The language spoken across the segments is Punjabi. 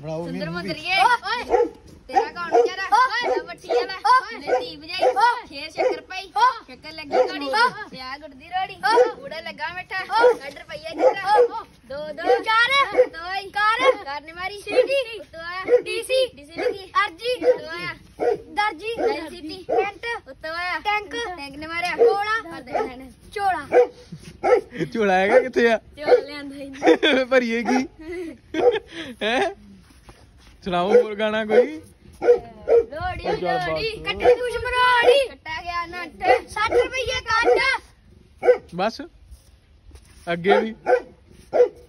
ਬਣਾਓ ਸੁੰਦਰ ਮੁੰਦਰੀਏ। ਓਏ ਤੇਰਾ ਕੌਣ ਵਿਚਾਰਾ? ਓਏ ਵੱਟੀ ਵਾਲਾ। ਓਏ ਧੀ ਵਜਾਈ ਖੇਰ ਸ਼ੱਕਰ ਪਾਈ। ਸ਼ੱਕਰ ਲੱਗੀ ਗਾੜੀ। ਆ ਗੁੜਦੀ ਰੋੜੀ। ਊੜਾ ਲੱਗਾ ਮਿੱਠਾ। ਕੱਢ ਰੁਪਈਆ ਜਿੱਤਾ ਦੋ ਦੋ। ਚਾਰ ਦੋਈ ਕਰ ਕਰਨੇ ਮਾਰੀ ਸੀਟੀ ਉਤੋਆ ਡੀਸੀ ਡੀਸੀ ਲੱਗੀ। ਅਰਜੀ। ਉਤੋਆ ਦਰਜੀ। LCT pant. ਉਤੋਆ ਟੈਂਕ। ਟੈਂਕ ਨੇ ਮਾਰਿਆ। ਕੋਲਾ ਕਰ ਦੇ ਚੋਲਾ। ਝੋਲਾ ਹੈਗਾ ਕਿੱਥੇ ਆ? ਚੋਲ ਲਿਆਂਦਾ ਹੀ ਭਰੀਏ ਕੀ ਹੈ? ਸੁਣਾਓ ਹੋਰ ਗਾਣਾ ਕੋਈ? ਰੋੜੀ ਰੋੜੀ ਕੱਟੇ ਦੂਸ਼ ਮਰੋੜੀ ਕੱਟਾ ਗਿਆ ਨੱਟ 60 ਰੁਪਏ ਕੱਟ। ਬਸ ਅੱਗੇ ਵੀ।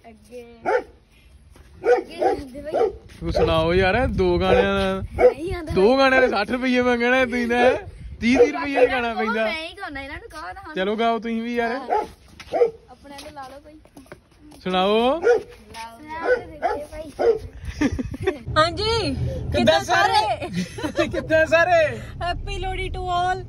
ਅੱਗੇ ਤੂੰ ਸੁਣਾਓ ਯਾਰ ਦੋ ਗਾਣਿਆਂ ਦਾ ਦੋ ਗਾਣਿਆਂ ਦੇ 60 ਰੁਪਏ ਮੰਗਣਾ ਤੁਸੀਂ ਤਾਂ। 30 30 ਰੁਪਏ ਦਾ ਗਾਣਾ ਪੈਂਦਾ। ਮੈਂ ਹੀ ਗਾਉਣਾ ਇਹਨਾਂ ਨੂੰ ਕਹਾਂ ਤਾਂ ਚਲੋ ਗਾਓ ਤੁਸੀਂ ਵੀ ਯਾਰ। ਆਪਣੇ ਨੂੰ ਲਾ ਲਓ ਕੋਈ। ਸੁਣਾਓ। ਭਾਈ। ਹਾਂਜੀ ਕਿੱਦਾਂ ਸਾਰੇ? ਕਿੱਥੇ ਸਾਰੇ? Happy Lohri to all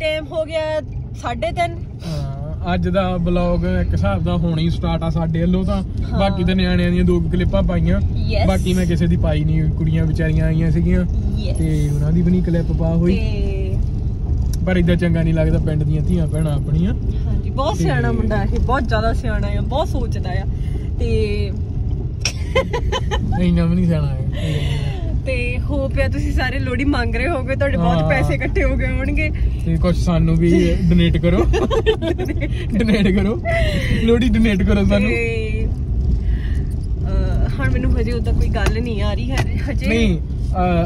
time ਹੋ ਗਿਆ 3:30 ਹਾਂ, ਅੱਜ ਦਾ ਬਲੌਗ ਇੱਕ ਹਿਸਾਬ ਦਾ ਹੋਣੀ ਸਟਾਰਟ ਆ ਸਾਡੇ ਵੱਲੋਂ ਤਾਂ। ਬਾਕੀ ਤਾਂ ਨਿਆਣਿਆਂ ਦੀਆਂ ਦੋ ਕਲਿੱਪਾਂ ਪਾਈਆਂ. ਬਾਕੀ ਮੈਂ ਕਿਸੇ ਦੀ ਪਾਈ ਨਹੀਂ ਕੁੜੀਆਂ ਵਿਚਾਰੀਆਂ ਆਈਆਂ ਸੀਗੀਆਂ. ਤੇ ਉਹਨਾਂ ਦੀ ਵੀ ਨਹੀਂ ਕਲਿੱਪ ਪਾ ਹੋਈ। ਪਰ ਇਦਾਂ ਚੰਗਾ ਨਹੀਂ ਲੱਗਦਾ ਪਿੰਡ ਦੀਆਂ ਧੀਆਂ ਭੈਣਾਂ ਆਪਣੀਆਂ। ਹਾਂਜੀ ਬਹੁਤ ਸਿਆਣਾ ਮੁੰਡਾ ਇਹ ਬਹੁਤ ਜ਼ਿਆਦਾ ਸਿਆਣਾ ਆ ਬਹੁਤ ਸੋਚਦਾ ਆ। ਤੇ ਇੰਨਾ ਵੀ ਨਹੀਂ ਸਿਆਣਾ ਹੈ। ਤੇ ਹੋਪ ਆ ਤੁਸੀਂ ਸਾਰੇ ਲੋਹੜੀ ਮੰਗ ਰਹੇ ਹੋਗੇ ਤੁਹਾਡੇ ਬਹੁਤ ਹਾਂ। ਪੈਸੇ ਇਕੱਠੇ ਹੋ ਗਏ ਹੋਣਗੇ। ਤੇ ਕੁਝ ਸਾਨੂੰ ਵੀ ਡੋਨੇਟ ਕਰੋ। ਡੋਨੇਟ ਕਰੋ। ਲੋੜੀ ਡੋਨੇਟ ਕਰੋ ਸਾਨੂੰ। ਹੁਣ ਮੈਨੂੰ ਹਜੇ ਉਦਾਂ ਕੋਈ ਗੱਲ ਨਹੀਂ ਆ ਰਹੀ ਹੈ ਹਜੇ। ਨਹੀਂ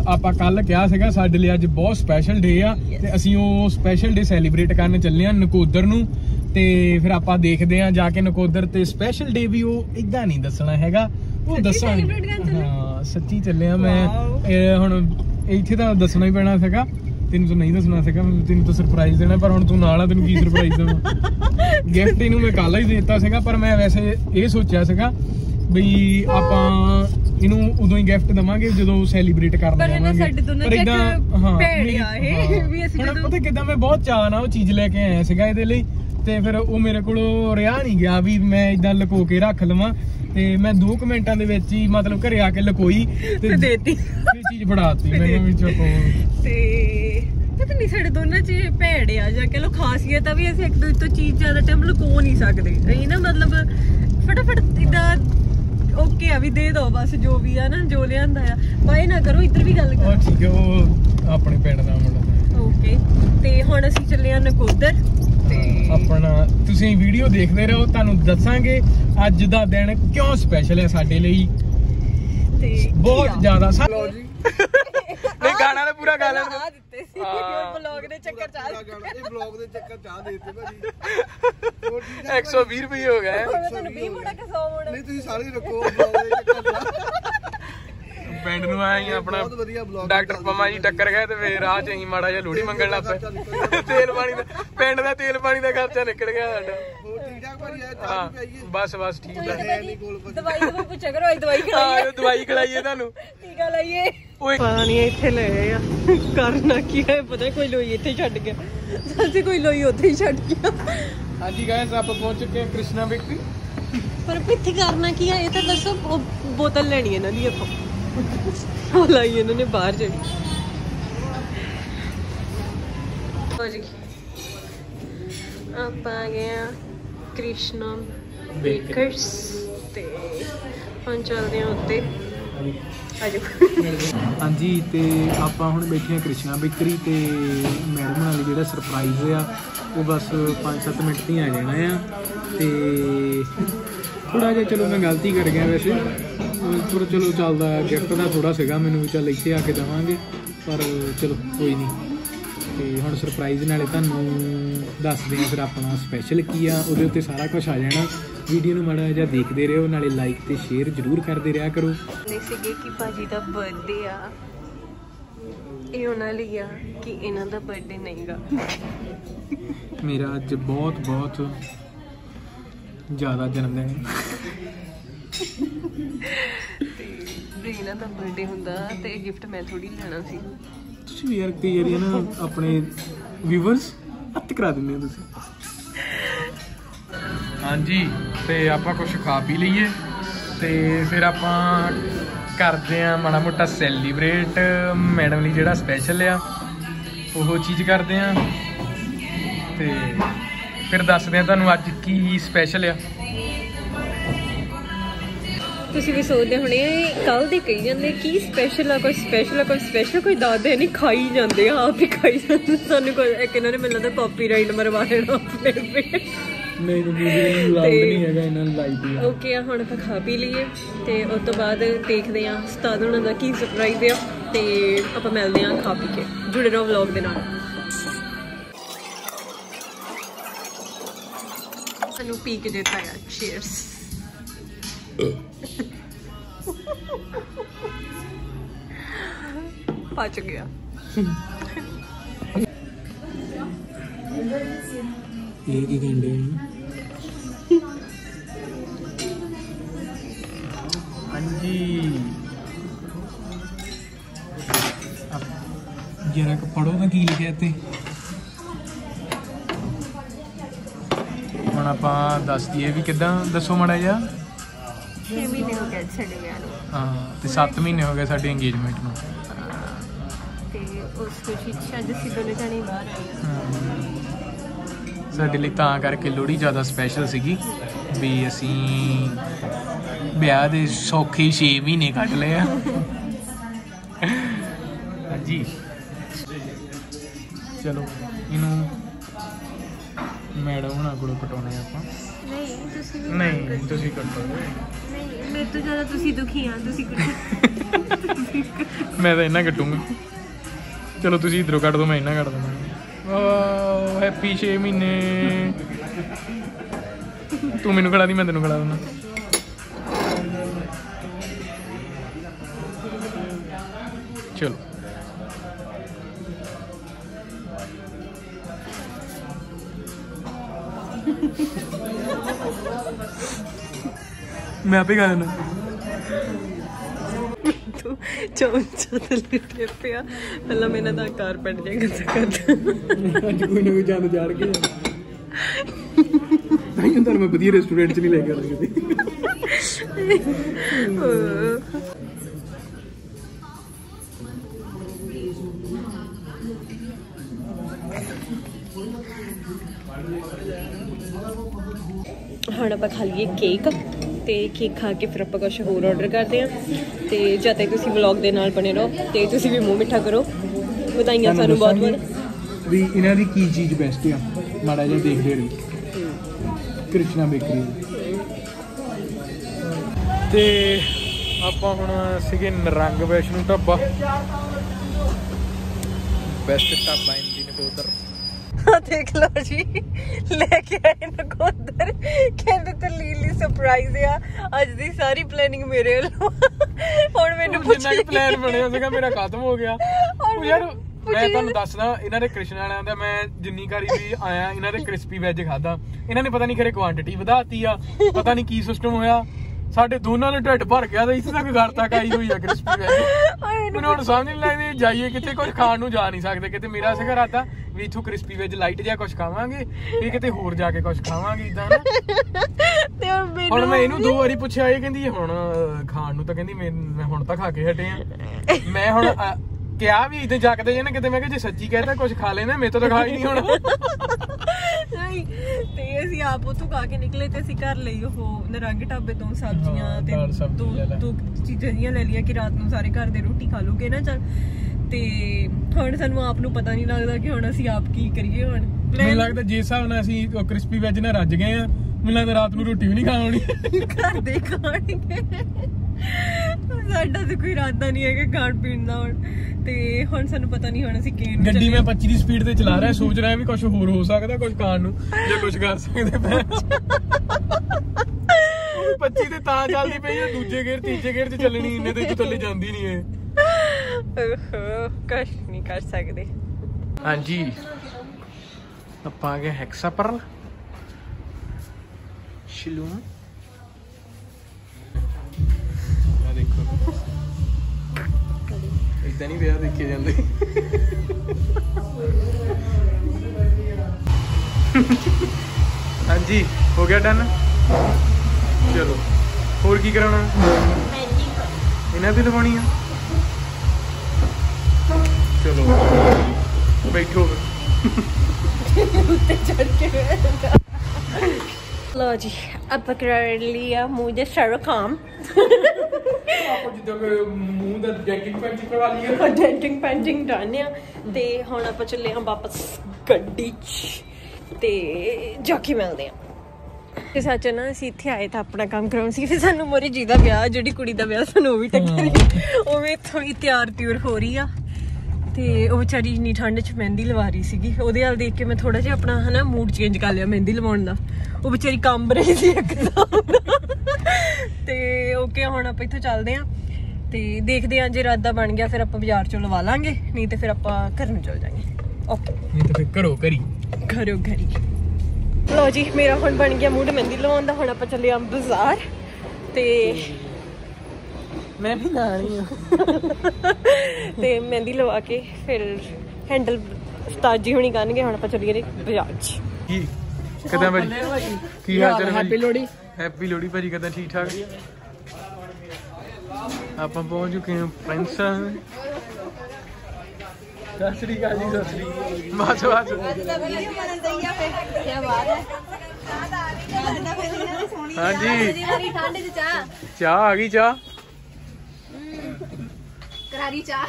ਆਪਾਂ ਕੱਲ ਕਿਹਾ ਸੀਗਾ ਸਾਡੇ ਲਈ ਅੱਜ ਬਹੁਤ ਸਪੈਸ਼ਲ ਡੇ ਆ. ਤੇ ਅਸੀਂ ਉਹ ਸਪੈਸ਼ਲ ਡੇ ਸੈਲੀਬ੍ਰੇਟ ਕਰਨ ਚੱਲੇ ਆ ਨਕੋਦਰ ਨੂੰ। ਤੇ ਫਿਰ ਆਪਾਂ ਦੇਖਦੇ ਆ ਜਾ ਕੇ ਨਕੋਦਰ ਤੇ ਸਪੈਸ਼ਲ ਡੇ ਵੀ ਉਹ ਇਦਾਂ ਨਹੀਂ ਦੱਸਣਾ ਹੈਗਾ। ਉਹ ਦੱਸਾਂਗੇ? ਹਾਂ ਸੱਚੀ ਚੱਲੇ ਆ ਮੈਂ. ਇਹ ਹੁਣ ਇੱਥੇ ਤਾਂ ਦੱਸਣਾ ਹੀ ਪੈਣਾ ਸੀਗਾ ਤੈਨੂੰ ਤਾਂ ਨਹੀਂ ਦੱਸਣਾ ਸੀਗਾ ਤੈਨੂੰ ਤਾਂ ਸਰਪ੍ਰਾਈਜ਼ ਦੇਣਾ ਪਰ ਹੁਣ ਤੂੰ ਨਾਲ ਆ ਤੈਨੂੰ ਕੀ ਸਰਪ੍ਰਾਈਜ਼ ਦੇਵਾਂ ਗਿਫਟ ਇਹਨੂੰ ਮੈਂ ਕੱਲ ਹੀ ਦਿੱਤਾ ਸੀਗਾ ਪਰ ਮੈਂ ਵੈਸੇ ਇਹ ਸੋਚਿਆ ਸੀਗਾ ਬਈ ਆਪਾਂ ਇਹਨੂੰ ਉਦੋਂ ਹੀ ਗਿਫਟ ਦਵਾਂਗੇ ਜਦੋਂ ਸੈਲੀਬ੍ਰੇਟ ਕਰਨ ਪਰ ਇਹਨੇ ਜਾਵਾਂਗੇ ਸਾਡੇ ਦੋਨਾਂ ਪਰ ਏਦਾਂ- ਹਾਂ। ਵੀ ਅਸੀਂ ਜਦੋਂ- ਪਤਾ ਕਿਦਾਂ ਮੈਂ ਬਹੁਤ ਚਾਅ ਨਾਲ ਉਹ ਚੀਜ਼ ਲੈ ਕੇ ਆਇਆ ਸੀਗਾ ਇਹਦੇ ਲਈ ਤੇ ਫਿਰ ਉਹ ਮੇਰੇ ਕੋਲੋਂ ਰਿਹਾ ਨਹੀਂ ਗਿਆ ਵੀ ਮੈਂ ਇਦਾਂ ਲੁਕੋ ਕੇ ਰੱਖ ਲਵਾਂ ਤੇ ਮੈਂ 2 ਮਿੰਟਾਂ ਦੇ ਵਿੱਚ ਹੀ ਮਤਲਬ ਘਰੇ ਆ ਕੇ ਲੁਕੋਈ ਤੇ ਦੇਤੀ। ਇਹ ਚੀਜ਼ ਫੜਾਤੀ ਮੈਨੂੰ ਵੀ ਚੁੱਪ ਤੇ ਪਤਾ ਨਹੀਂ ਸਾਡੇ ਦੋਨਾਂ ਚ ਭੈੜ ਆ ਜਾਂ ਕਹ ਲੋ ਖਾਸੀਅਤ ਆ ਵੀ ਅਸੀਂ ਇੱਕ ਦੂਜੇ ਤੋਂ ਚੀਜ਼ ਜ਼ਿਆਦਾ ਟਾਈਮ ਲੁਕੋ ਨਹੀਂ ਸਕਦੇ। ਅਸੀਂ ਨਾ ਮਤਲਬ ਫਟਾਫਟ ਇਦਾਂ ਓਕੇ ਆ ਵੀ ਦੇ ਦੋ ਬਸ ਜੋ ਵੀ ਆ ਨਾ ਜੋ ਲਿਆਂਦਾ ਆ। ਬਾਏ ਨਾ ਕਰੋ ਇੱਧਰ ਵੀ ਗੱਲ ਕਰੋ। ਠੀਕ ਹੈ ਉਹ ਆਪਣੇ ਪਿੰਡ ਦਾ ਮੁੰਡਾ। ਓਕੇ ਤੇ ਹੁਣ ਅਸੀਂ ਚੱਲੇ ਆ ਨਕੋਦਰ। ਤੇ ਆਪਣਾ ਤੁਸੀਂ ਵੀਡੀਓ ਦੇਖਦੇ ਰਹੋ ਤੁਹਾਨੂੰ ਦੱਸਾਂਗੇ ਅੱਜ ਦਾ ਦਿਨ ਕਿਉਂ ਸਪੈਸ਼ਲ ਹੈ ਸਾਡੇ ਲਈ। ਤੇ ਬਹੁਤ ਜ਼ਿਆਦਾ ਸਾ- ਲਓ ਜੀ। ਨਹੀਂ ਗਾਣਾ ਤਾਂ ਪੂਰਾ ਗਾ ਲੈਣ ਆ ਦਿੱਤੇ ਸੀ। ਬਲੌਗ ਦੇ ਚੱਕਰ ਚ ਆ ਪੂਰਾ ਗਾਣਾ ਇਹ ਬਲੌਗ ਦੇ ਚੱਕਰ ਚਾਹ ਦੇ ਦਿੱਤੇ ਭਾਜੀ। ਹੋਰ ਠੀਕ ਹੈ 120 ਰੁਪਏ ਹੋ ਗਏ। ਤੁਹਾਨੂੰ 20 ਮੋੜਾ ਕਿ 100 ਮੋੜਾ? ਨਹੀਂ ਤੁਸੀਂ ਸਾਰੇ ਰੱਖੋ ਬਲੌਗ ਦੇ ਚੱਕਰ ਚਾਹ। ਪਿੰਡ ਨੂੰ ਆਏ ਹੀ ਆਪਣਾ ਡਾਕਟਰ ਪਮਾ ਜੀ ਟੱਕਰ ਗਏ ਤੇ ਫੇਰ ਰਾਹ ਚ ਅਸੀਂ ਮਾੜਾ ਜਿਹਾ ਲੋੜੀ ਮੰਗਣ ਲੱਗ ਪਏ। ਤੇਲ ਪਾਣੀ ਦਾ ਪਿੰਡ ਦਾ ਤੇਲ ਪਾਣੀ ਦਾ ਖਰਚਾ ਨਿਕਲ ਗਿਆ ਸਾਡਾ। ਹਾਂ ਬਸ ਬਸ ਠੀਕ ਹੈ ਹੈ ਦਵਾਈ ਦਵਾਈ ਪੁੱਛਿਆ ਕਰੋ ਅਸੀਂ ਦਵਾਈ ਹਾਂ ਖਿਲਾਈਏ। ਦਵਾਈ ਖਿਲਾਈਏ ਤੁਹਾਨੂੰ। ਟੀਕਾ ਲਾਈਏ ਓਏ ਪਾਣੀ ਇੱਥੇ ਲੈ ਆ। ਕਰਨਾ ਕੀ ਹੈ ਪਤਾ ਕੋਈ ਲੋਈ ਇੱਥੇ ਹੀ ਛੱਡ ਗਿਆ। ਅਸੀਂ ਕੋਈ ਲੋਈ ਉੱਥੇ ਹੀ ਛੱਡ ਗਿਆ। ਹਾਂਜੀ ਗਾਇਸ ਆਪਾਂ ਪਹੁੰਚ ਚੁੱਕੇ ਹਾਂ ਕ੍ਰਿਸ਼ਨਾ ਬੇਕਰੀ। ਪਰ ਇੱਥੇ ਕਰਨਾ ਕੀ ਹੈ ਇਹ ਤਾਂ ਦੱਸੋ ਬੋਤਲ ਲੈਣੀ ਇਹਨਾਂ ਦੀ ਆਪਾਂ। ਉਹ ਇਹਨਾਂ ਨੇ ਬਾਹਰ ਜਿਹੜੀ ਹੋ ਜੀ ਆਪਾਂ ਆ ਕ੍ਰਿਸ਼ਨਾ ਬੇਕਰਸ ਤੇ ਹੁਣ ਚੱਲਦੇ ਹਾਂ ਉੱਤੇ। ਆਜੋ। ਹਾਂਜੀ, ਤੇ ਆਪਾਂ ਹੁਣ ਬੈਠੇ ਹਾਂ ਕ੍ਰਿਸ਼ਨਾ ਬੇਕਰੀ ਤੇ ਮੈਡਮ ਨਾਲ ਜਿਹੜਾ ਸਰਪ੍ਰਾਈਜ਼ ਹੋਇਆ, ਉਹ ਬਸ 5-7 ਮਿੰਟ ਹੀ ਆ ਜਾਣਾ ਆ। ਤੇ ਥੋੜਾ ਜਿਹਾ ਚਲੋ ਮੈਂ ਗਲਤੀ ਕਰ ਗਿਆ ਵੈਸੇ। ਪਰ ਚਲੋ ਚੱਲਦਾ ਗਿਫਟ ਦਾ ਥੋੜਾ ਸੀਗਾ ਮੈਨੂੰ ਵੀ ਚੱਲ ਇੱਥੇ ਆ ਕੇ ਦਵਾਂਗੇ। ਪਰ ਚਲੋ ਕੋਈ ਨਹੀਂ। ਤੇ ਹੁਣ ਸਰਪ੍ਰਾਈਜ਼ ਨਾਲੇ ਤੁਹਾਨੂੰ ਦੱਸਦੇ ਹਾਂ ਫਿਰ ਆਪਣਾ ਸਪੈਸ਼ਲ ਕੀ ਆ ਉਹਦੇ ਉੱਤੇ ਸਾਰਾ ਕੁਝ ਆ ਜਾਣਾ। ਵੀਡੀਓ ਨੂੰ ਮਾੜਾ ਜਿਹਾ ਦੇਖਦੇ ਰਹੋ ਨਾਲੇ ਲਾਈਕ ਤੇ ਸ਼ੇਅਰ ਜ਼ਰੂਰ ਕਰਦੇ ਰਿਹਾ ਕਰੋ। ਨਹੀਂ ਸੀਗੇ ਕਿ ਭਾਜੀ ਦਾ ਬਰਥਡੇ ਆ। ਇਹ ਉਹਨਾਂ ਲਈ ਆ ਕਿ ਇਹਨਾਂ ਦਾ ਬਰਥਡੇ ਨਹੀਂਗਾ। ਮੇਰਾ ਅੱਜ ਬਹੁਤ ਬਹੁਤ ਜ਼ਿਆਦਾ ਜਨਮ ਦਿਨ ਜੇ ਇਹਨਾਂ ਦਾ ਬਰਥਡੇ ਹੁੰਦਾ ਤੇ ਗਿਫਟ ਮੈਂ ਥੋੜੀ ਲੈਣਾ ਸੀ। ਤੁਸੀਂ ਵੀ ਯਾਰ ਕਈ ਵਾਰੀ ਨਾ ਆਪਣੇ ਵਿਊਵਰਸ ਅੱਤ ਕਰਾ ਦਿੰਦੇ ਹੋ ਤੁਸੀਂ। ਹਾਂਜੀ ਤੇ ਆਪਾਂ ਕੁਝ ਖਾ ਪੀ ਲਈਏ ਤੇ ਫਿਰ ਆਪਾਂ ਕਰਦੇ ਆ ਮਾੜਾ ਮੋਟਾ ਸੈਲੀਬ੍ਰੇਟ ਮੈਡਮ ਲਈ ਜਿਹੜਾ ਸਪੈਸ਼ਲ ਆ ਉਹ ਚੀਜ਼ ਕਰਦੇ ਆ ਤੇ ਫਿਰ ਦੱਸਦੇ ਆ ਤੁਹਾਨੂੰ ਅੱਜ ਕੀ ਸਪੈਸ਼ਲ ਆ। ਤੁਸੀਂ ਵੀ ਸੋਚਦੇ ਹੋਣੇ ਕੱਲ ਦੇ ਕਹੀ ਜਾਂਦੇ ਕੀ ਸਪੈਸ਼ਲ ਆ ਕੋਈ ਸਪੈਸ਼ਲ ਆ ਕੋਈ ਸਪੈਸ਼ਲ ਕੋਈ ਦੱਸਦੇ ਨਹੀਂ ਖਾਈ ਜਾਂਦੇ ਆ ਆਪ ਹੀ ਖਾਈ ਜਾਂਦੇ। ਸਾਨੂੰ ਕੋਈ ਇੱਕ ਇਹਨਾਂ ਨੇ ਮੈਨੂੰ ਲੱਗਦਾ ਕਾਪੀਰਾਈਟ ਮਰਵਾ ਦੇਣਾ ਆਪਣੇ ਤੇ ਨਹੀਂ ਕੋਈ ਲਾਉਂਡ ਨਹੀਂ ਹੈਗਾ ਇਹਨਾਂ ਨੂੰ ਲਾਈਟ ਓਕੇ ਆ ਹੁਣ ਆਪਾਂ ਖਾ ਪੀ ਲਈਏ ਤੇ ਉਸ ਤੋਂ ਬਾਅਦ ਦੇਖਦੇ ਆ ਉਸਤਾਦ ਉਹਨਾਂ ਦਾ ਕੀ ਸਰਪ੍ਰਾਈਜ਼ ਆ ਤੇ ਆਪਾਂ ਮਿਲਦੇ ਆ ਖਾ ਪੀ ਕੇ ਜੁੜੇ ਰਹੋ ਵਲੌਗ ਦੇ ਨਾਲ। ਸਾਨੂੰ ਪੀ ਕੇ ਦਿੱਤਾ ਆ ਚੀਅਰਸ ਪਚ ਗਿਆ ਇਹ ਕੀ ਕਹਿੰਦੇ ਹਾਂਜੀ ਜਰਾ ਕਿ ਪੜੋ ਤਾਂ ਕੀ ਲਿਖਿਆ ਤੇ ਹੁਣ ਆਪਾਂ ਦੱਸ ਦਈਏ ਵੀ ਕਿਦਾਂ? ਦੱਸੋ ਮੜਾ ਜਾ 6 ਮਹੀਨੇ ਹੋ ਗਏ ਸਾਡੇ ਵਿਆਹ ਨੂੰ। ਹਾਂ ਤੇ 7 ਮਹੀਨੇ ਹੋ ਗਏ ਸਾਡੀ ਇੰਗੇਜਮੈਂਟ ਨੂੰ। ਤੇ ਉਸ ਖੁਸ਼ੀ ਚ ਅੱਜ ਅਸੀਂ ਦੋਨੇ ਜਾਣੇ ਬਾਹਰ ਆਏ। ਸਾਡੇ ਲਈ ਤਾਂ ਕਰਕੇ ਲੋਹੜੀ ਜ਼ਿਆਦਾ ਸਪੈਸ਼ਲ ਸੀਗੀ ਵੀ ਅਸੀਂ ਵਿਆਹ ਦੇ ਸੌਖੇ 6 ਮਹੀਨੇ ਕੱਢ ਲਏ ਆ। ਹਾਂਜੀ। ਚਲੋ ਇਹਨੂੰ ਮੈਡਮ ਹੁਣਾਂ ਕੋਲੋਂ ਕਟਾਉਣੇ ਆਪਾਂ। ਨਹੀਂ ਤੁਸੀਂ ਨਹੀਂ ਤੁਸੀਂ ਕੱਟੋ ਨਹੀਂ ਮੇਰੇ ਤੋਂ ਜ਼ਿਆਦਾ ਤੁਸੀਂ ਦੁਖੀ ਆ ਤੁਸੀਂ ਮੈਂ ਤਾਂ ਇਹਨਾਂ ਕੱਟੂੰਗਾ। ਚਲੋ ਤੁਸੀਂ ਇਧਰੋਂ ਕੱਟ ਦਿਓ ਮੈਂ ਇਹਨਾਂ ਕੱਟ ਦਿੰਦਾ। ਵਾਹ ਹੈਪੀ 6 ਮਹੀਨੇ। ਤੂੰ ਮੈਨੂੰ ਖੜਾ ਦੀ ਮੈਂ ਤੈਨੂੰ ਖੜਾ ਦਿੰਦਾ। ਚਲੋ। ਮੈਂ ਆਪੇ ਗਾ ਲੈਣਾ ਤੂੰ ਚੌਂਚਾ ਟਿਪ ਪਿਆ। ਪਹਿਲਾਂ ਮੈਂ ਇਹਨਾਂ ਦਾ ਕਾਰਪੈਟ ਜਿਹਾ ਗੱਦਾ ਕਰਦਾ। ਅੱਜ ਕੋਈ ਨਾ ਕੋਈ ਜੰਦ ਜਾੜ ਕੇ ਨਹੀਂ ਹੁੰਦਾ ਮੈਂ ਵਧੀਆ ਰੈਸਟੋਰੈਂਟ 'ਚ ਨਹੀਂ ਲੈ ਕੇ ਆਉਂਦਾ ਹੁਣ ਆਪਾਂ ਖਾ ਲਈਏ ਕੇਕ ਤੇ ਕੇਕ ਖਾ ਕੇ ਫਿਰ ਆਪਾਂ ਕੁਝ ਹੋਰ ਆਰਡਰ ਕਰਦੇ ਹਾਂ। ਤੇ ਜਦ ਤੱਕ ਤੁਸੀਂ ਵਲੌਗ ਦੇ ਨਾਲ ਬਣੇ ਰਹੋ ਤੇ ਤੁਸੀਂ ਵੀ ਮੂੰਹ ਮਿੱਠਾ ਕਰੋ। ਵਧਾਈਆਂ ਸਾਨੂੰ ਬਹੁਤ ਬਹੁਤ। ਵੀ ਇਹਨਾਂ ਦੀ ਕੀ ਚੀਜ਼ ਬੈਸਟ ਆ ਮਾੜਾ ਜਿਹਾ ਦੇਖਦੇ ਰਹੋ। ਕ੍ਰਿਸ਼ਨਾ ਬੇਕਰੀ। ਤੇ ਆਪਾਂ ਹੁਣ ਸੀਗੇ Narang Vaishno dhaba. Best dhaba in the Nakodar ਆ ਦੇਖ ਲਓ ਜੀ। ਲੈ ਕੇ ਆਏ ਨਕੋਦਰ ਕਹਿੰਦੇ ਤੇ ਲੀਲੀ ਸਰਪ੍ਰਾਈਜ਼ ਆ। ਅੱਜ ਦੀ ਸਾਰੀ ਪਲੈਨਿੰਗ ਮੇਰੇ ਵੱਲੋਂ। ਹੁਣ ਮੈਨੂੰ ਜਿੰਨਾ ਪੁੱਛੀ। ਕਿ ਪਲਾਨ ਬਣਿਆ ਸੀਗਾ ਮੇਰਾ ਖਤਮ ਹੋ ਗਿਆ। ਉਹ ਯਾਰ ਮੈਂ ਤੁਹਾਨੂੰ ਦੱਸਦਾ ਇਹਨਾਂ ਦੇ ਕ੍ਰਿਸ਼ਨ ਵਾਲਿਆਂ ਦਾ ਮੈਂ ਜਿੰਨੀ ਵਾਰੀ ਵੀ ਆਇਆ ਇਹਨਾਂ ਦੇ ਕ੍ਰਿਸਪੀ ਵੈਜ ਖਾਦਾ ਇਹਨਾਂ ਨੇ ਪਤਾ ਨਹੀਂ ਖਰੇ ਕੁਆਂਟੀਟੀ ਵਧਾਤੀ ਆ ਪਤਾ ਨਹੀਂ ਕੀ ਸਿਸਟਮ ਹੋਇਆ। ਸਾਡੇ ਦੋਨਾਂ ਨੇ ਢਿੱਡ ਭਰ ਗਿਆ ਤੇ ਇਸ ਤੱਕ ਘਰ ਤੱਕ ਆਈ ਹੋਈ ਆ ਕ੍ਰਿਸਪੀ ਵੈਜ ਮੈਨੂੰ ਹੁਣ ਸਮਝ ਨਹੀਂ ਲੱਗਦੀ ਜਾਈਏ ਕਿੱਥੇ ਕੁਝ ਖਾਣ ਨੂੰ ਜਾ ਨਹੀਂ ਸਕਦੇ। ਕਿਤੇ ਮੇਰਾ ਸੀਗਾ ਰਾਤਾ ਵੀ ਇਥੋਂ ਕ੍ਰਿਸਪੀ ਵੈਜ ਲਾਈਟ ਜਿਹਾ ਕੁਝ ਖਾਵਾਂਗੇ ਤੇ ਕਿਤੇ ਹੋਰ ਜਾ ਕੇ ਕੁਝ ਖਾਵਾਂਗੇ ਇਦਾਂ ਨਾ ਤੇ ਹੁਣ ਹੁਣ ਮੈਨੂੰ ਮੈਂ ਇਹਨੂੰ ਦੋ ਵਾਰੀ ਪੁੱਛਿਆ ਇਹ ਕਹਿੰਦੀ ਹੁਣ ਖਾਣ ਨੂੰ ਤਾਂ ਕਹਿੰਦੀ ਮੈਂ ਹੁਣ ਤਾਂ ਖਾ ਕੇ ਹਟੇ ਆ। ਮੈਂ ਹੁਣ ਕਿਹਾ ਵੀ ਇਦਾਂ ਜੱਕਦੇ ਜੇ ਨਾ ਕਿਤੇ ਮੈਂ ਕਿਹਾ ਜੇ ਸੱਚੀ ਕਹਿੰਦਾ ਕੁਝ ਖਾ ਲੈਣਾ ਮੇਰੇ ਤੋਂ ਤਾਂ ਖਾ ਹੀ ਨਹੀਂ ਹੁਣ। ਨਹੀਂ ਤੇ ਅਸੀਂ ਆਪ ਉਥੋਂ ਖਾ ਕੇ ਨਿਕਲੇ ਤੇ ਅਸੀਂ ਘਰ ਲਈ ਉਹ ਨਰੰਗ ਢਾਬੇ ਤੋਂ ਸਬਜ਼ੀਆਂ ਤੇ ਦੋ। ਦੋ ਚੀਜ਼ਾਂ ਜੀਆਂ ਲੈ ਲਈਆਂ ਕਿ ਰਾਤ ਨੂੰ ਸਾਰੇ ਘਰ ਦੇ ਰੋਟੀ ਖਾ ਲੂਗੇ ਨਾ ਚੱਲ। ਤੇ ਹੁਣ ਸਾਨੂੰ ਆਪ ਨੂੰ ਪਤਾ ਨਹੀਂ ਲੱਗਦਾ ਕਿ ਹੁਣ ਅਸੀਂ ਆਪ ਕੀ ਕਰੀਏ ਹੁਣ। ਮੈਨੂੰ ਲੱਗਦਾ ਜੇ ਹਿਸਾਬ ਨਾਲ ਅਸੀਂ ਕ੍ਰਿਸਪੀ ਵੈਜ ਨਾਲ ਰੱਜ ਗਏ ਆ ਮੈਨੂੰ ਲੱਗਦਾ ਰਾਤ ਨੂੰ ਰੋਟੀ ਵੀ ਨਹੀਂ ਖਾਣੀ ਘਰ ਦੇ ਖਾਣਗੇ। ਸਾਡਾ ਤਾਂ ਕੋਈ ਇਰਾਦਾ ਨਹੀਂ ਹੈਗਾ ਖਾਣ ਪੀਣ ਦਾ ਹੁਣ। ਤੇ ਹੁਣ ਸਾਨੂੰ ਪਤਾ ਨਹੀਂ ਹੁਣ ਅਸੀਂ ਕਿਹਨ ਗੱਡੀ। ਮੈਂ 25 ਦੀ ਸਪੀਡ ਤੇ ਚਲਾ ਰਿਹਾ ਸੋਚ ਰਿਹਾ ਵੀ ਕੁਝ ਹੋਰ ਹੋ ਸਕਦਾ ਕੁਝ ਖਾਣ ਨੂੰ ਜੇ ਕੁਝ ਕਰ ਸਕਦੇ ਪਏ 25 ਤੇ ਤਾਂ ਚੱਲਦੀ ਪਈ ਆ ਦੂਜੇ ਗੇਅਰ ਤੀਜੇ ਗੇਅਰ 'ਚ ਚੱਲਣੀ ਇੰਨੇ ਤੇ ਥੱਲੇ ਜਾਂਦੀ ਨਹੀਂ ਇਹ। ਓਹੋ ਨਹੀਂ ਕਰ ਸਕਦੇ। ਹਾਂਜੀ। ਆਪਾਂ ਆ ਗਏ ਹੈਕਸਾਪਰਲ। ਸ਼ਿਲੂਮ ਇਦਾਂ ਨਹੀਂ ਵਿਆਹ ਦੇਖੇ ਜਾਂਦੇ। ਹਾਂਜੀ, ਹੋ ਗਿਆ ਡਨ ਚਲੋ, ਹੋਰ ਕੀ ਕਰਾਉਣਾ? ਇਹਨਾਂ ਦੀ ਲਵਾਉਣੀ ਆ? ਚਲੋ, ਬੈਠੋ। ਲੋ ਜੀ। ਆਪਾਂ ਕਰ ਲਿਆ ਮੂੰਹ ਦੇ ਸਾਰਾ ਕੰਮ ਆਪਾਂ ਜਿੱਦਾਂ ਕਿ ਮੂੰਹ ਦਾ ਜੈਕਿੰਗ ਪੈਂਟ ਕਰਵਾ ਲਈਏ। ਡੈਂਟਿੰਗ ਪੈਂਟਿੰਗ ਡਨ ਆ। ਤੇ ਹੁਣ ਆਪਾਂ ਚੱਲੇ ਹਾਂ ਵਾਪਸ ਗੱਡੀ 'ਚ। ਤੇ ਜਾ ਕੇ ਮਿਲਦੇ ਆ ਤੇ ਸੱਚ ਨਾ ਅਸੀਂ ਇੱਥੇ ਆਏ ਤਾਂ ਆਪਣਾ ਕੰਮ ਕਰਾਉਣ ਸੀ। ਫਿਰ ਸਾਨੂੰ ਮੋਰੀ ਜੀ ਦਾ ਵਿਆਹ ਜਿਹੜੀ ਕੁੜੀ ਦਾ ਵਿਆਹ ਸਾਨੂੰ ਉਹ ਵੀ ਟੱਕਰੀ ਉਹ ਵੀ ਇੱਥੋਂ ਹੀ ਤਿਆਰ ਤਿਉਰ ਹੋ ਰਹੀ ਆ। ਤੇ ਉਹ ਵਿਚਾਰੀ ਇੰਨੀ ਠੰਡ 'ਚ ਮਹਿੰਦੀ ਲਵਾ ਰਹੀ ਸੀਗੀ। ਉਹਦੇ ਵੱਲ ਦੇਖ ਕੇ ਮੈਂ ਥੋੜਾ ਜਿਹਾ ਆਪਣਾ ਹਨਾ ਮੂਡ ਚੇਂਜ ਕਰ ਲਿਆ ਮਹਿੰਦੀ ਲਵਾਉਣ ਦਾ। ਉਹ ਵਿਚਾਰੀ ਕੰਬ ਰਹੀ ਸੀ ਇੱਕਦਮ। ਤੇ ਓਕੇ ਹੁਣ ਆਪਾਂ ਇੱਥੋਂ ਚੱਲਦੇ ਆਂ ਤੇ ਦੇਖਦੇ ਆਂ ਜੇ ਇਰਾਦਾ ਬਣ ਗਿਆ ਫਿਰ ਆਪਾਂ ਬਾਜ਼ਾਰ ਚੋਂ ਲਵਾ ਲਾਂਗੇ ਨਹੀਂ ਤੇ ਫਿਰ ਆਪਾਂ ਘਰ ਨੂੰ ਚਲ ਜਾਾਂਗੇ। ਓਕੇ ਨਹੀਂ ਤਾਂ ਫਿਰ ਘਰੋ ਘਰੀ। ਘਰੋਂ ਘਰੀ। ਲੋ ਜੀ ਮੇਰਾ ਹੁਣ ਬਣ ਗਿਆ ਮੂਡ ਮਹਿੰਦੀ ਲਵਾਉਣ ਦਾ। ਹੁਣ ਆਪਾਂ ਚੱਲੇ ਆਂ ਬਾਜ਼ਾਰ ਤੇ ਮੈਂ ਵੀ ਨਾਲ ਹੀ ਆ ਤੇ ਮਹਿੰਦੀ ਲਵਾ ਕੇ ਫਿਰ ਹੈਂਡਲ ਉਸਤਾਦ ਜੀ ਹੁਣੀ ਕਰਨਗੇ ਹੁਣ ਆਪਾਂ ਚੱਲੀਏ ਬਾਜ਼ਾਰ 'ਚ। ਕੀ? ਕਿਦਾਂ ਭਾਜੀ? ਕੀ ਹਾਲ ਚਾਲ ਹੈਪੀ ਲੋਹੜੀ। ਹੈਪੀ ਲੋਹੜੀ ਭਾਜੀ ਕਿਦਾਂ ਠੀਕ ਠਾਕ? ਆਪਾਂ ਪਹੁੰਚ ਚੁੱਕੇ ਹਾਂ ਪ੍ਰਿੰਸ ਸਤਿ ਸ੍ਰੀ ਅਕਾਲ ਜੀ ਸਤਿ ਸ੍ਰੀ ਅਕਾਲ ਬਸ ਬਸ। ਹਾਂਜੀ। ਠੰਡ ਚ ਚਾਹ ਚਾਹ ਆ ਗਈ ਚਾਹ? ਕਰਾਰੀ ਚਾਹ।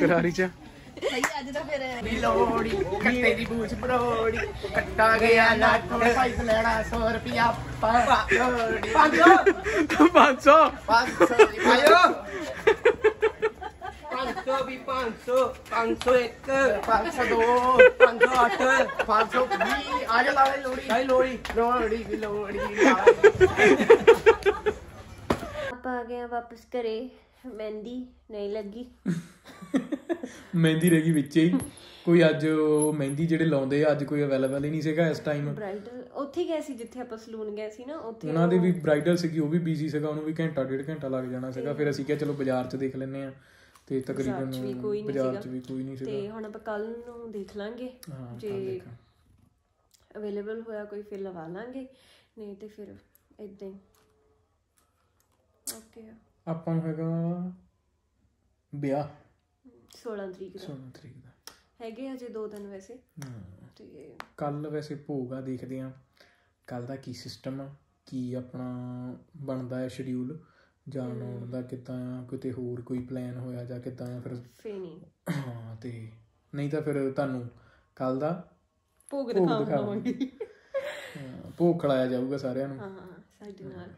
ਕਰਾਰੀ ਚਾਹ। ਸਹੀ ਅੱਜ ਤਾਂ ਫਿਰ ਲੋਹੜੀ ਕੱਟੇ ਦੀ ਬੂਝ ਬਰੋੜੀ ਕੱਟਾ ਗਿਆ ਨੱਟ ਭਾਈ ਲੈਣਾ 100 ਰੁਪਿਆ ਪਾ ਲੋਹੜੀ 500 500 500 ਆਇਓ 500 ਵੀ 500 501 502 508 520 ਆ ਜਾ ਲਾ ਭਾਈ ਵੀ ਆਪਾਂ ਆ ਗਏ ਆ ਵਾਪਸ ਘਰੇ। ਮਹਿੰਦੀ ਨਹੀਂ ਲੱਗੀ। ਮਹਿੰਦੀ ਰਹਿ ਗਈ ਵਿੱਚ ਹੀ। ਕੋਈ ਅੱਜ ਉਹ ਮਹਿੰਦੀ ਜਿਹੜੇ ਲਾਉਂਦੇ ਆ ਅੱਜ ਕੋਈ ਅਵੇਲੇਬਲ ਹੀ ਨਹੀਂ ਸੀਗਾ ਇਸ ਟਾਈਮ ਬ੍ਰਾਈਡਲ ਉੱਥੇ ਗਏ ਸੀ ਜਿੱਥੇ ਆਪਾਂ ਸਲੂਨ ਗਏ ਸੀ ਨਾ ਉੱਥੇ ਉਹਨਾਂ ਦੇ ਵੀ ਬ੍ਰਾਈਡਲ ਸੀਗੀ ਉਹ ਵੀ ਬੀਜ਼ੀ ਸੀਗਾ ਉਹਨੂੰ ਵੀ ਘੰਟਾ ਡੇਢ ਘੰਟਾ ਲੱਗ ਜਾਣਾ ਸੀਗਾ। ਫਿਰ ਅਸੀਂ ਕਿਹਾ ਚਲੋ ਬਾਜ਼ਾਰ 'ਚ ਦੇਖ ਲੈਂਦੇ ਆ ਤੇ ਤਕਰੀਬਨ ਚ ਵੀ ਕੋਈ ਨਹੀਂ ਬਾਜ਼ਾਰ ਸੀਗਾ। 'ਚ ਵੀ ਕੋਈ ਨਹੀਂ ਤੇ ਸੀਗਾ ਹੁਣ ਆਪਾਂ ਕੱਲ ਨੂੰ ਦੇਖ ਲਾਂਗੇ। ਜੇ। ਅਵੇਲੇਬਲ ਹੋਇਆ ਕੋਈ ਫਿਰ ਲਵਾ ਲਾਂਗੇ। ਨਹੀਂ ਤੇ ਫਿਰ ਇਦਾਂ ਹੀ। ਓਕੇ ਆਪਾਂ ਨੂੰ ਹੈਗਾ ਵਿਆਹ। 16 ਤਰੀਕ ਦਾ। 16 ਤਰੀਕ ਦਾ। ਹੈਗੇ ਹਜੇ ਦੋ ਦਿਨ ਵੈਸੇ। ਤੇ ਕੱਲ ਵੈਸੇ ਭੋਗ ਦੇਖਦੇ ਆ। ਕੱਲ ਦਾ ਕੀ ਸਿਸਟਮ ਆ ਕੀ ਆਪਣਾ ਬਣਦਾ ਹੈ ਸ਼ਡਿਊਲ ਜਾਣ ਆਉਣ ਦਾ ਕਿੱਦਾਂ ਆ ਕਿਤੇ ਹੋਰ ਕੋਈ ਪਲਾਨ ਹੋਇਆ ਜਾਂ ਕਿੱਦਾਂ ਆ ਫਿਰ ਫੇ ਨਹੀਂ। ਹਾਂ ਤੇ ਨਹੀਂ ਤਾਂ ਫਿਰ ਤੁਹਾਨੂੰ ਕੱਲ ਦਾ ਭੋਗ ਦਿਖਾਵਾਂਗੇ। ਭੋਗ ਖਲਾਇਆ ਜਾਊਗਾ ਸਾਰਿਆਂ ਨੂੰ। ਹਾਂ ਹਾਂ ਸਾਡੇ ਨਾਲ।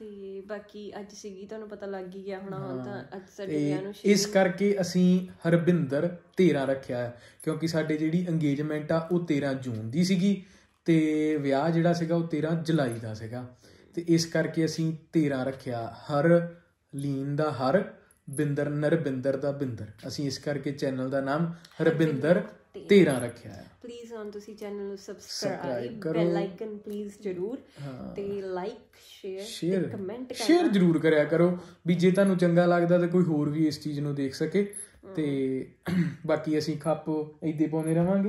ਤੇ ਬਾਕੀ ਅੱਜ ਸੀਗੀ ਤੁਹਾਨੂੰ ਪਤਾ ਲੱਗ ਹੀ ਗਿਆ ਹੋਣਾ ਹੁਣ ਤਾਂ ਅੱਜ ਸਾਡੇ ਵਿਆਹ ਨੂੰ ਇਸ ਕਰਕੇ ਅਸੀਂ ਹਰਬਿੰਦਰ 13 ਰੱਖਿਆ ਹੈ ਕਿਉਂਕਿ ਸਾਡੇ ਜਿਹੜੀ ਇੰਗੇਜਮੈਂਟ ਆ ਉਹ 13 ਜੂਨ ਦੀ ਸੀਗੀ ਤੇ ਵਿਆਹ ਜਿਹੜਾ ਸੀਗਾ ਉਹ 13 ਜੁਲਾਈ ਦਾ ਸੀਗਾ। ਤੇ ਇਸ ਕਰਕੇ ਅਸੀਂ 13 ਰੱਖਿਆ ਹਰ ਲੀਨ ਦਾ ਹਰ ਬਿੰਦਰ ਨਰਬਿੰਦਰ ਦਾ ਬਿੰਦਰ। ਅਸੀਂ ਇਸ ਕਰਕੇ ਚੈਨਲ ਦਾ ਨਾਮ ਹਰਬਿੰਦਰ 13 ਰੱਖਿਆ ਹੈ। ਪਲੀਜ਼ ਹੁਣ ਤੁਸੀਂ ਚੈਨਲ ਨੂੰ ਸਬਸਕ੍ਰਾਈਬ ਕਰੋ। ਬੈਲ ਆਈਕਨ ਪਲੀਜ਼ ਜਰੂਰ। ਤੇ like share share comment share ਜ਼ਰੂਰ ਕਰਿਆ ਕਰੋ। ਵੀ ਜੇ ਤੁਹਾਨੂੰ ਚੰਗਾ ਲੱਗਦਾ ਤਾਂ ਕੋਈ ਹੋਰ ਵੀ ਇਸ ਚੀਜ਼ ਨੂੰ ਦੇਖ ਸਕੇ। ਤੇ ਬਾਕੀ ਅਸੀਂ ਖੱਪ ਇੱਦੇ ਪਾਉਂਦੇ ਰਵਾਂਗੇ।